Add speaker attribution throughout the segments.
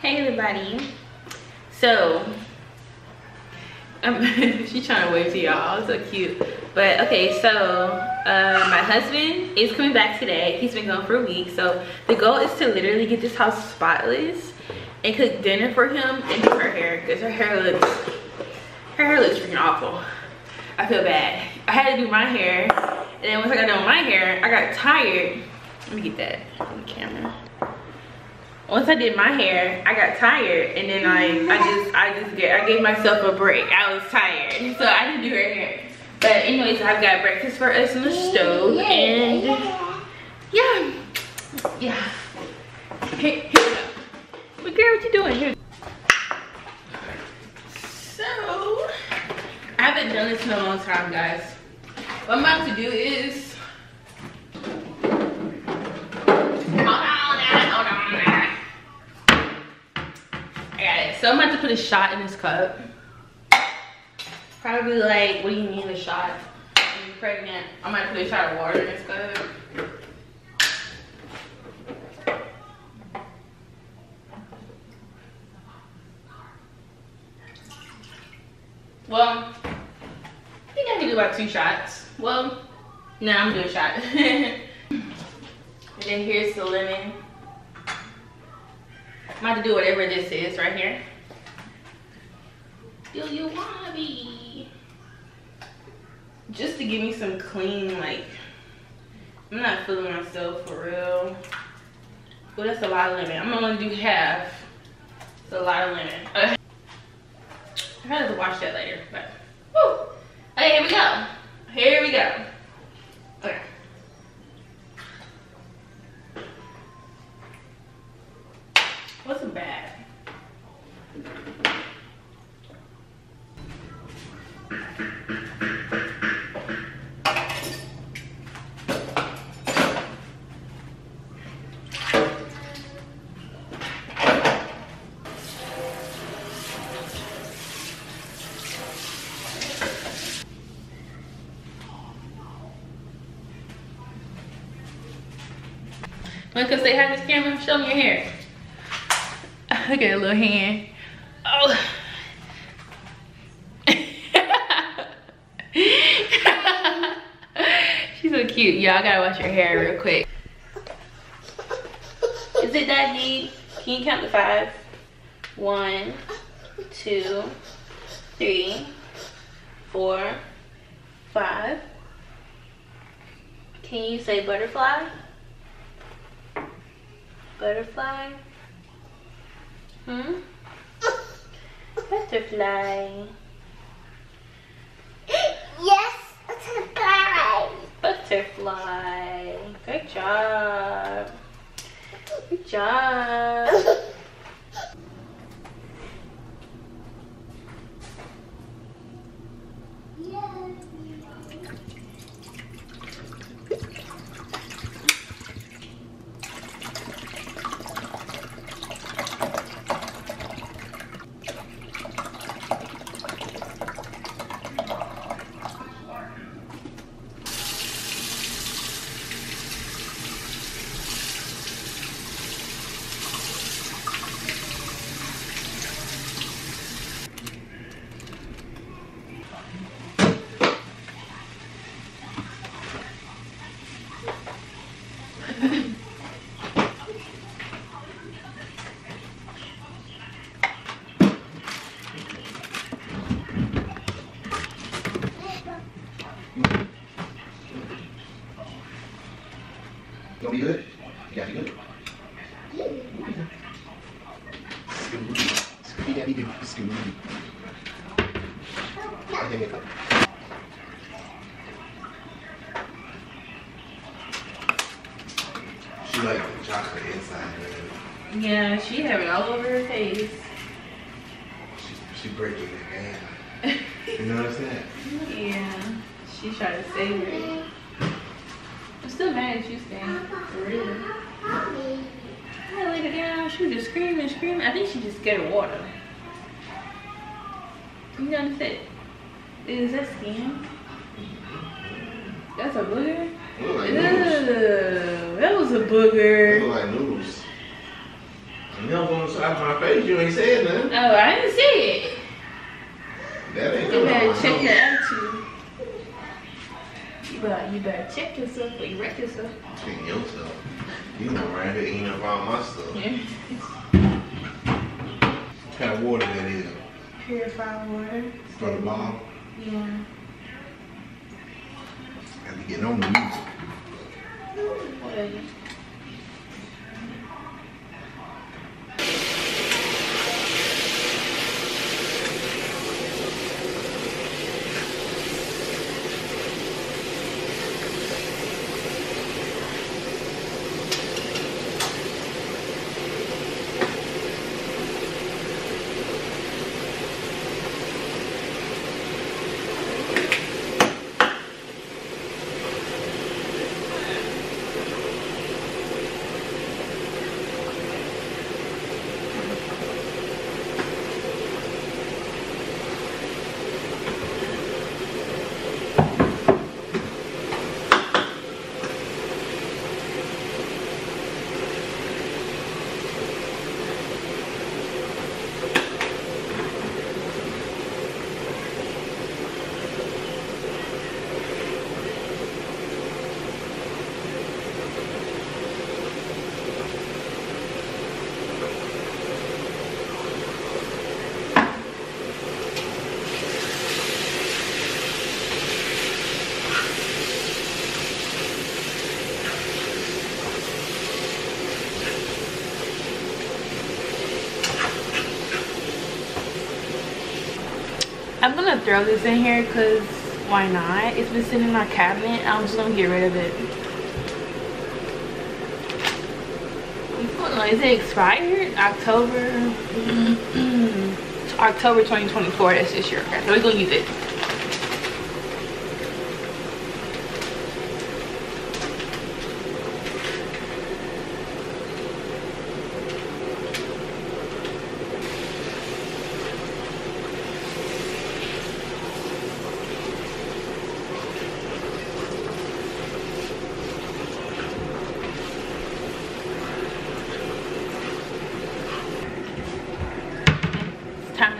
Speaker 1: Hey everybody. So, um, she's trying to wave to y'all. So cute. But okay, so uh, my husband is coming back today. He's been gone for a week. So the goal is to literally get this house spotless and cook dinner for him and do her hair because her hair looks her hair looks freaking awful. I feel bad. I had to do my hair and then once I got done with my hair, I got tired. Let me get that on the camera once I did my hair, I got tired and then I, I just, I just get, I gave myself a break. I was tired, so I didn't do her hair. But anyways, I've got breakfast for us in the stove and yeah, yeah. Here, here we go. But girl, what you doing here? So, I haven't done this in a long time, guys. What I'm about to do is, So I'm about to put a shot in this cup. Probably like, what do you mean a shot? You pregnant? I'm to put a shot of water in this cup. Well, I think I can do about two shots. Well, no, nah, I'm gonna do a shot. and then here's the lemon. I'm about to do whatever this is right here. Do you wanna be? Just to give me some clean, like, I'm not feeling myself for real. Well, that's a lot of lemon. I'm gonna do half. It's a lot of lemon. Uh, I to wash that later, but, woo. Okay, here we go. Here we go. Okay. wasn't bad. Want to say hi to this camera? Show me your hair. Look at her little hand. Oh. She's so cute. Y'all gotta wash your hair real quick. Is it that deep? Can you count to five? One, two, three, four, five. Can you say butterfly? Butterfly. Hmm? Butterfly.
Speaker 2: Yes, butterfly.
Speaker 1: Butterfly. Good job. Good job.
Speaker 3: Gonna be good? You got to be good? Scooby. Scooby Daddy Doo. Scooby. Okay. She like chocolate inside.
Speaker 1: Yeah, she have it all over her face.
Speaker 3: She, she breaking it down. You know what I'm saying?
Speaker 1: Yeah, she tried to save it. Still mad at you, Stan. For real. I laid her down. She was just screaming, screaming. I think she just scared of water. You know what I'm Is that skin? That's a booger?
Speaker 3: Like
Speaker 1: Ew, that was a booger.
Speaker 3: look like noodles. You don't go inside my face. You ain't saying nothing.
Speaker 1: Oh, I didn't see it.
Speaker 3: That ain't
Speaker 1: You better check. Attitude. You better, check yourself or you wreck yourself.
Speaker 3: Check yourself. You know right here eating up all my stuff.
Speaker 1: Yeah.
Speaker 3: What kind of water that is?
Speaker 1: Purified water.
Speaker 3: For the bottle?
Speaker 1: Yeah.
Speaker 3: Got to get on the music.
Speaker 1: Whatever. I'm gonna throw this in here because why not? It's been sitting in my cabinet. I'm just gonna get rid of it. Know, uh, Is it expired? October? October 2024. That's this year. Okay, so we're gonna use it.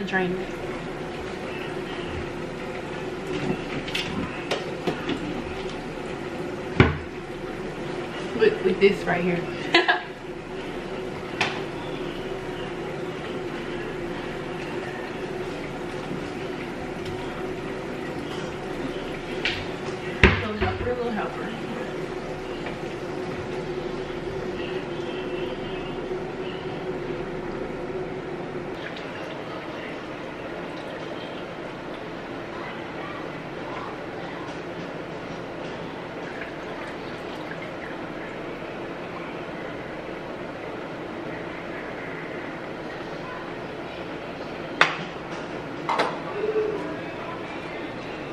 Speaker 1: Drain it. With, with this right here. Little helper, little helper.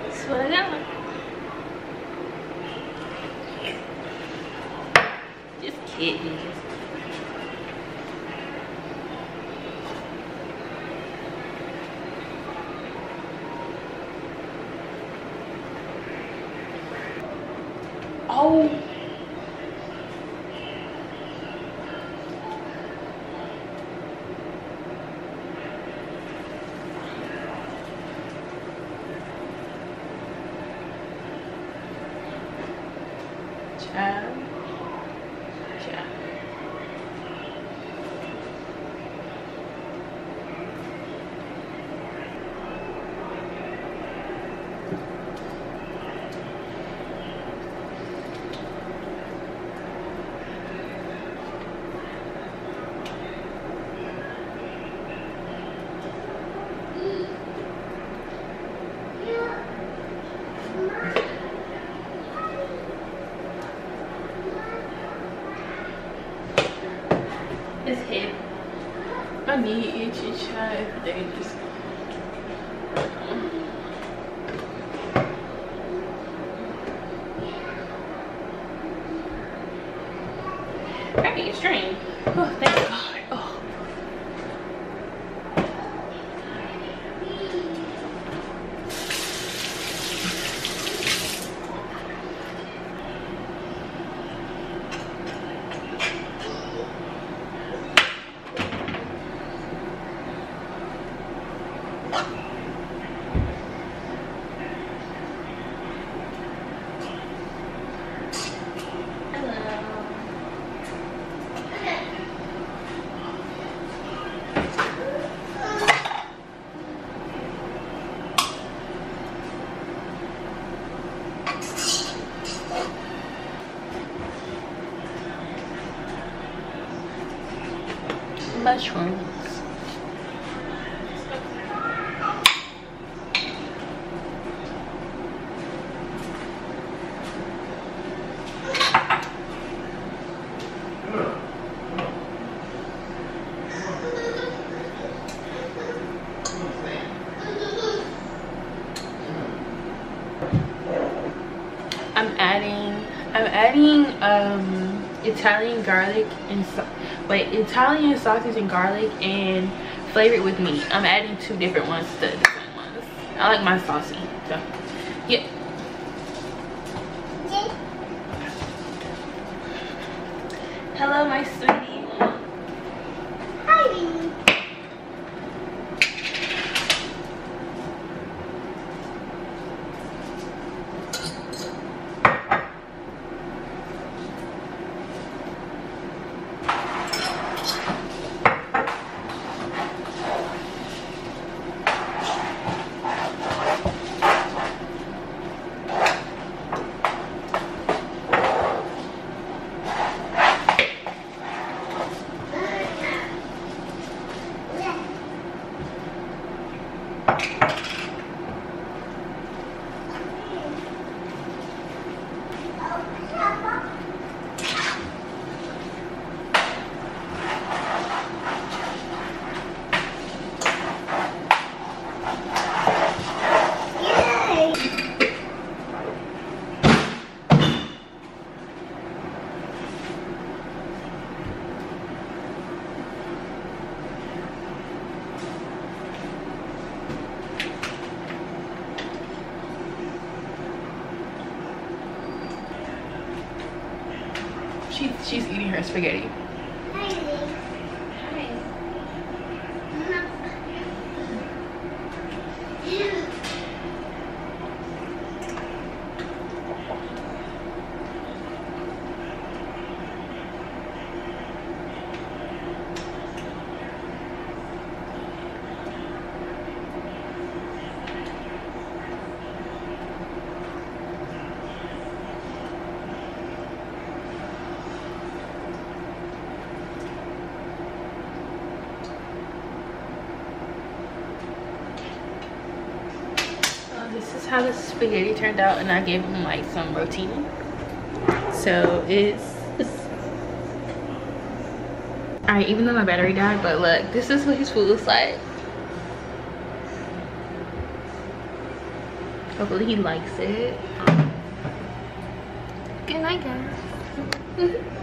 Speaker 1: That's what I got. Oh. Child. It's heavy. My knee itchy, need string. Oh, thank God. Oh. Mushrooms. I'm adding I'm adding um Italian garlic and wait Italian sausage and garlic and flavored with meat. I'm adding two different ones to the different ones. I like my saucy. So yeah. Hello my sweetie.
Speaker 2: Hi. Yay.
Speaker 1: She, she's eating her spaghetti. How the spaghetti turned out and I gave him like some rotini. So it's, Alright, even though my battery died, but look, this is what his food looks like. Hopefully he likes it. Good night guys.